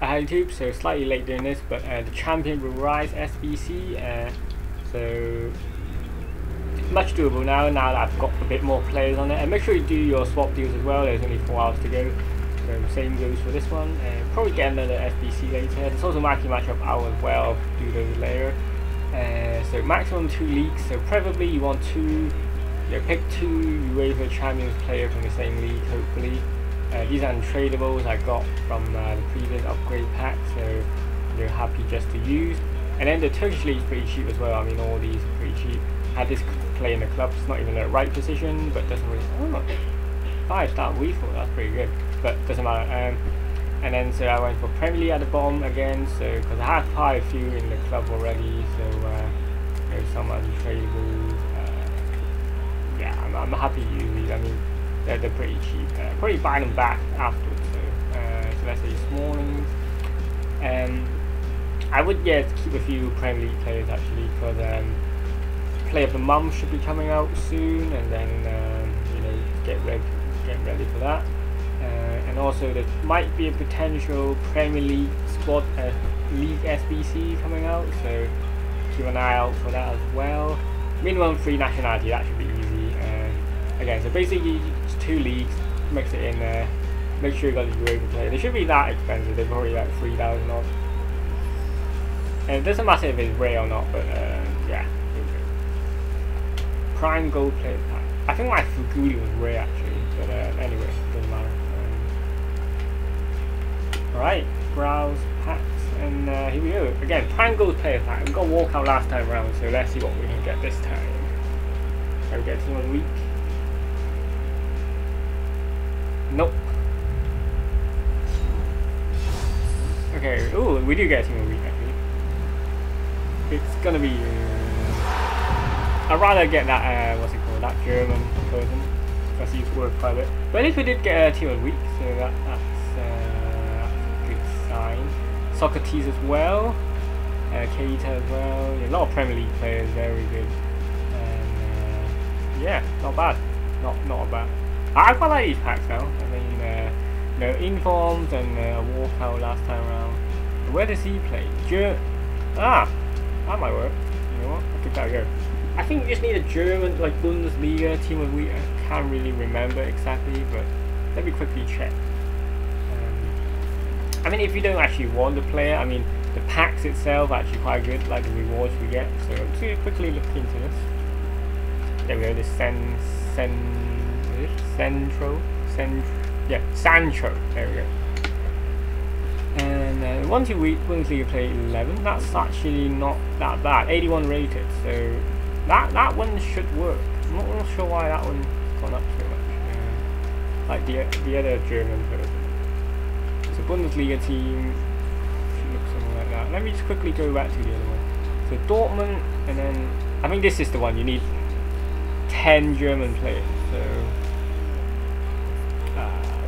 uh, YouTube, so slightly late doing this, but uh, the champion will rise SBC, uh, so much doable now, now that I've got a bit more players on it, and make sure you do your swap deals as well, there's only 4 hours to go, so same goes for this one, and probably get another SBC later, there's also Marquee Matchup hour as well, do those later, uh, so maximum 2 leagues, so preferably you want 2 you pick two UEFA Champions players from the same league, hopefully. Uh, these are untradables I got from uh, the previous upgrade pack, so they're happy just to use. And then the Turkish league is pretty cheap as well. I mean, all these are pretty cheap. Had this play in the club, it's not even the right position, but doesn't really. Oh, five star Weeful, that's pretty good, but doesn't matter. Um, and then so I went for Premier League at the bottom again, so because I have quite a few in the club already, so uh, there's some untradables. Uh, yeah, I'm, I'm happy use these. I mean, they're, they're pretty cheap. Uh, probably buy them back afterwards. So, uh, so let's say Smallings. Um, I would yeah keep a few Premier League players actually because um, Play of the Month should be coming out soon, and then um, you know get ready get ready for that. Uh, and also there might be a potential Premier League squad uh, League SBC coming out, so keep an eye out for that as well. Minimum three nationality, that should be easy. Uh, again, so basically two leagues, mix it in there, make sure you got the UEFA player. They should be that expensive, they're probably like 3,000 off. And it doesn't matter if it's rare or not, but uh, yeah. Prime Gold Player Pack. I think my Feghouli was rare actually, but uh, anyway, doesn't matter. Um, Alright, browse packs, and uh, here we go. Again, Prime Gold Player Pack. We got walkout last time around, so let's see what we can get this time. Can we get team of Nope. Okay, ooh, we do get a team of the week actually. It's gonna be. Uh, I'd rather get that. Uh, what's it called? That German person. Because he's worth quite a bit. But at least we did get a team of the week, so that that's, uh, a good sign. Sokratis as well. Uh, Keita as well. Yeah, a lot of Premier League players, very good. And uh, yeah, not bad. Not not bad. I quite like these packs now. I mean, uh, you know, informed and uh, walkout last time around. Where does he play? Ger ah, that might work. You know what? I'll give that a go. I think we just need a German, like Bundesliga team of week. I can't really remember exactly, but let me quickly check. Um, I mean, if you don't actually want the player, I mean, the packs itself are actually quite good, like the rewards we get. So I'm just quickly look into this. There we go. The Sen Sen is it Centro Cent yeah Sancho. There we go. And uh, once you week Bundesliga play 11, that's actually not that bad. 81 rated, so that that one should work. I'm not really sure why that one's gone up so much. Uh, like the the other German version. a Bundesliga team should look something like that. Let me just quickly go back to the other one. So Dortmund, and then I think this is the one you need 10 German players.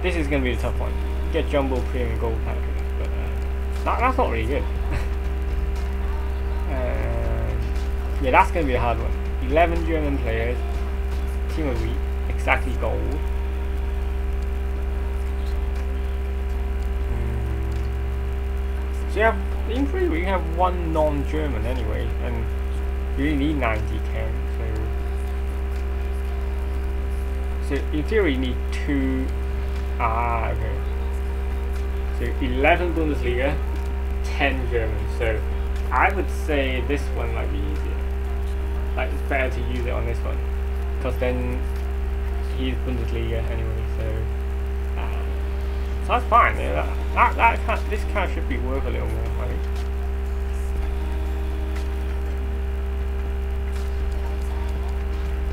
This is going to be the tough one. Get Jumbo Premium Gold Pack, but uh, that, that's not really good. um, yeah, that's going to be a hard one. 11 German players, team of week, exactly gold. So you have, in theory, we have one non-German anyway, and you need 90 10, so... So in theory need two... Ah, okay. So 11 Bundesliga, 10 German, so I would say this one might be easier. Like it's better to use it on this one, because then he's Bundesliga anyway, so... Um, so that's fine, yeah, that, that, that this kind should be worth a little more, I think.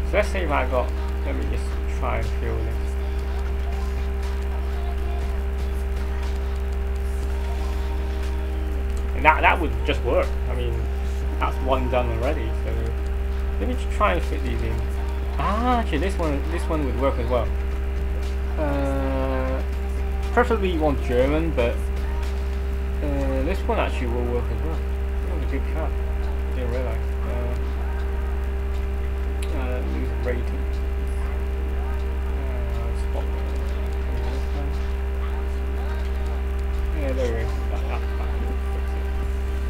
So let's see if I got, let me just try and fill this. And that, that would just work. I mean, that's one done already, so let me try and fit these in. Ah, actually this one, this one would work as well. Uh, preferably you want German, but uh, this one actually will work as well. That was a good cut. Didn't realise. Uh, uh, lose rating.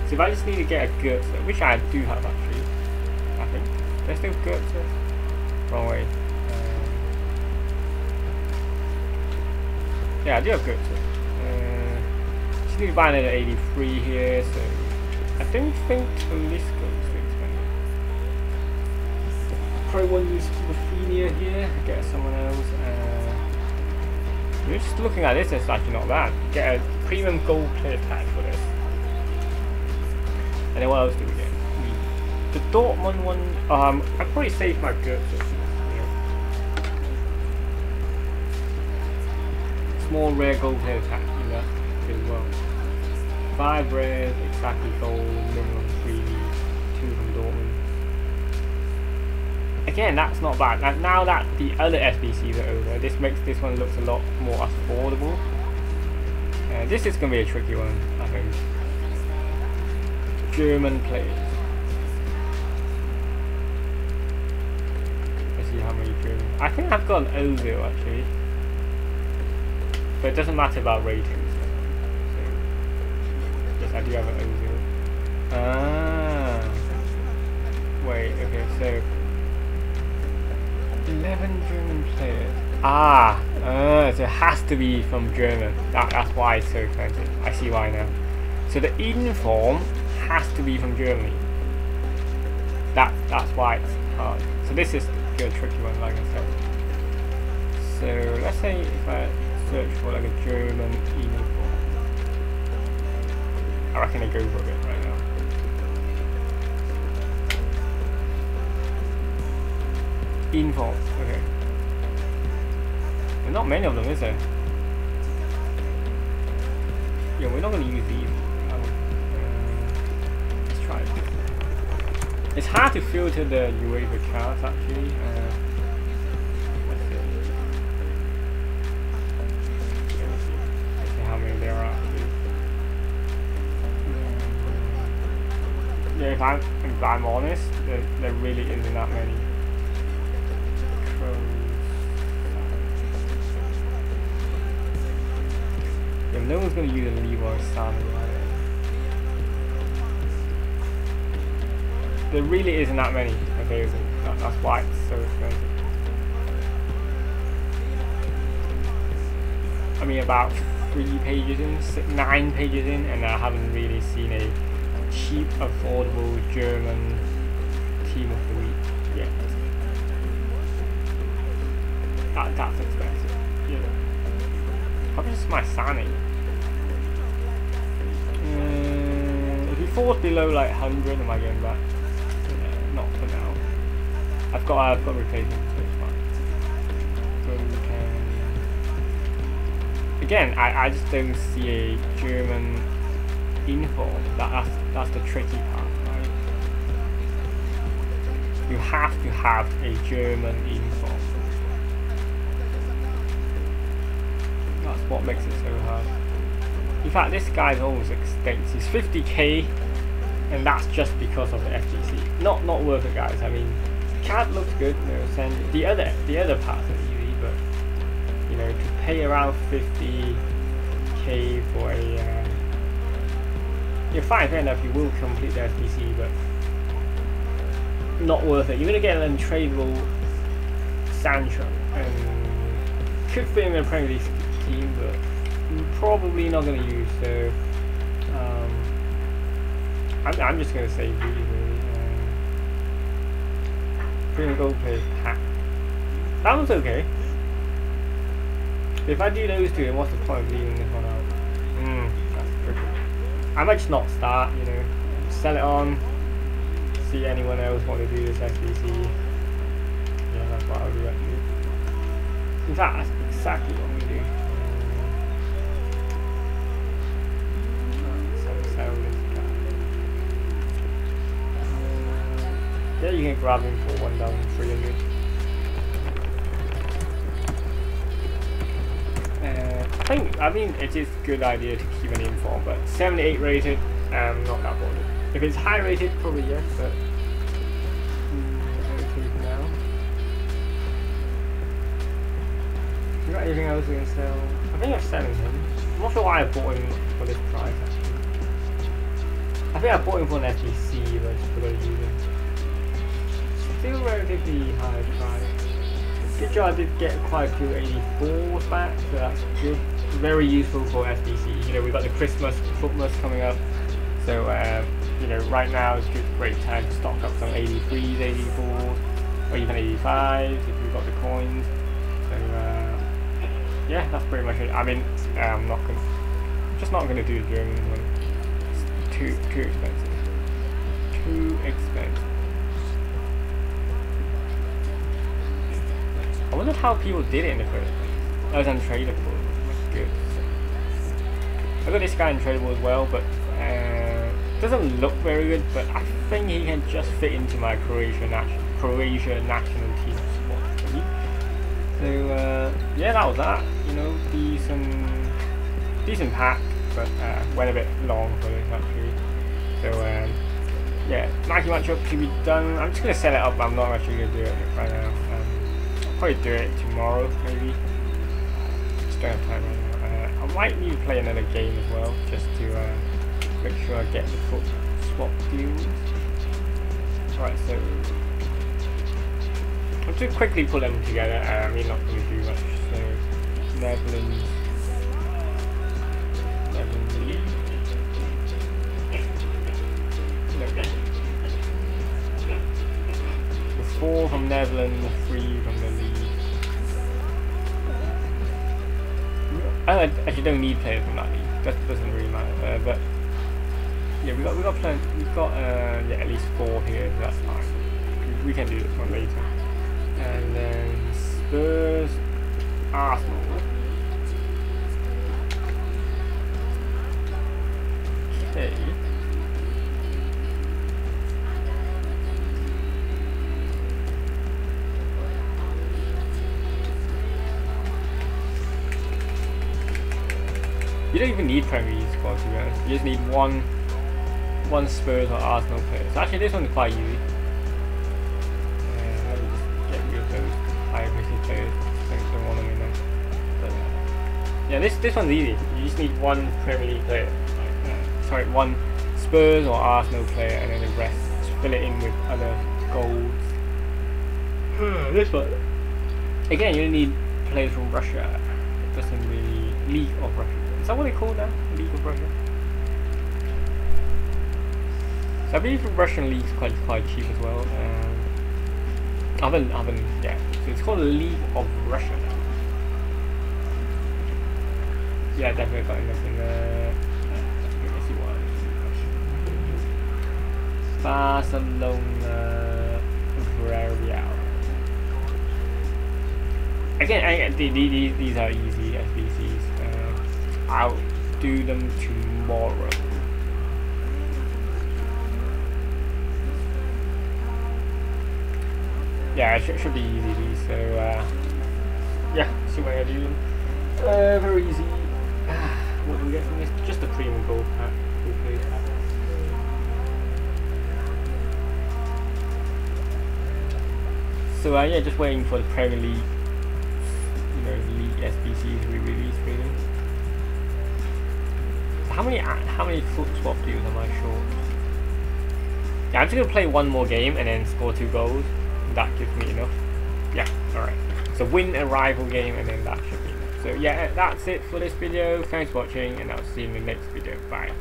So if I just need to get a Goetze, which I do have actually, I think. There's still Goetze? Wrong way. Um, yeah, I do have Goetze. Uh, just need to buy another 83 here, so I don't think Talisca is too expensive. Probably want to use Rafinha here, get someone else. Uh, just looking at this, it's actually not bad. Get a premium gold player pack for this. And then what else do we get? The Dortmund one, um, I probably saved my goods. Small rare gold player pack, you know, as well. Five rares, exactly gold, minimum three, two from Dortmund. Again, that's not bad. Now, now that the other SBCs are over, this makes this one looks a lot more affordable. Uh, this is going to be a tricky one, I think. German players. Let's see how many German. I think I've got an Ozil actually. But it doesn't matter about ratings. So, yes, I do have an Ozil. Ah. Wait, okay, so 11 German players. Ah, uh, so it has to be from German. That, that's why it's so expensive. I see why now. So the inform has to be from Germany. That that's why it's hard. So this is a tricky one, like I said. So let's say if I search for like a German uniform, I reckon I go for it right now. Inform, okay. There's not many of them, is there? Yeah, we're not going to use these. It's hard to filter the UEFA cards actually. Uh, let's. Let's see. How many there are actually. Yeah, if I'm, if I'm honest, there, there really isn't that many. Yeah, no one's gonna use a Leroy Sané. There really isn't that many available. That, that's why it's so expensive. I mean, about three pages in, nine pages in, and I haven't really seen a cheap, affordable German team of the week yet. That, that's expensive. Yeah. How my Sané? Uh, if he falls below like 100, am I getting back? I've got I've got replacement, so it's fine. So we can again. I I just don't see a German inform. That that's that's the tricky part, right? You have to have a German inform. That's what makes it so hard. In fact, this guy's almost extinct. He's 50k and that's just because of the SBC. Not not worth it, guys. I mean, CAD looks good, you know, send the other the other parts are easy, but you know, to pay around 50k for a uh, you're fine, fair enough. You will complete the SBC, but not worth it. You're gonna get an untradeable Sancho, and could fit in a Premier League team, but probably not gonna use. So. Um, I'm, I'm just gonna say really, Gold That one's okay. If I do those two, then what's the point of leaving this one out? Hmm, that's tricky. I might just not start, you know. Sell it on. See anyone else want to do this SBC. Yeah, that's what I'll do actually. In fact, that's exactly what I'm Yeah, you can grab him for 1,300. Uh, I think, I mean, it is a good idea to keep an inform, but 78 rated, um, not that bothered. If it's high rated, probably yes, but mm, okay got anything else you can sell? I think I'm selling him. I'm not sure why I bought him for this price actually. I think I bought him for an SBC, but I just forgot to use. Relatively high price. Good job I did get quite a few 84s back, so that's good. Very useful for SBC. You know, we've got the Christmas Futmas coming up, so uh, you know, right now is a great time to stock up some 83s, 84s, or even 85s if you've got the coins. So uh, yeah, that's pretty much it. I mean, I'm not gonna, just not gonna do the German one. It's too too expensive. Too expensive. I wonder how people did it in the first place. That was untradeable. Good. I got this guy untradeable as well, but uh, doesn't look very good. But I think he can just fit into my Croatia national Croatia national team squad. So uh, yeah, that was that. You know, decent, decent pack, but uh, went a bit long for this actually. So um, yeah, Marquee matchup should be done. I'm just gonna set it up. I'm not actually gonna do it right now. Probably do it tomorrow, maybe. Just don't have time right now. Uh, I might need to play another game as well, just to uh, make sure I get the FUT swap deals. Right, so I'll just quickly put them together. Uh, I mean, not going to do much. So Netherlands, Netherlands league. Okay. The four from Netherlands, three from I actually don't need players from that league. That doesn't really matter. Uh, but yeah, we got we got plenty. We've got uh, yeah at least four here. So that's fine. We, we can do this one later. And then Spurs, Arsenal. Okay. You don't even need Premier League squad to be honest. You just need one one Spurs or Arsenal player. So actually this one's quite easy. Uh, let me just get rid of those high efficiency players. I don't want them. But, yeah, this this one's easy. You just need one Premier League player. Like, uh, sorry, one Spurs or Arsenal player, and then the rest just fill it in with other golds. this one. Again, you don't need players from Russia. It doesn't really League of Russia. Is that what they call that? League of Russia. So I believe the Russian league's quite quite cheap as well. Um, haven't, I yeah. So it's called the League of Russia now. Yeah, definitely got enough in there. Let me see what. Barcelona, Villarreal. Again, I, the, the, these, these are easy. Uh, I'll do them tomorrow. Yeah, it should, should be easy. So uh, yeah, see what I do them. Uh, very easy. what do we get from this? Just a premium gold pack. So uh, yeah, just waiting for the Premier League you know, the league SBCs to be released really. How many how many FUT swap deals am I short? Yeah, I'm just gonna play one more game and then score two goals. That gives me enough. Yeah, alright. So win a rival game and then that should be enough. So yeah, that's it for this video. Thanks for watching and I'll see you in the next video. Bye.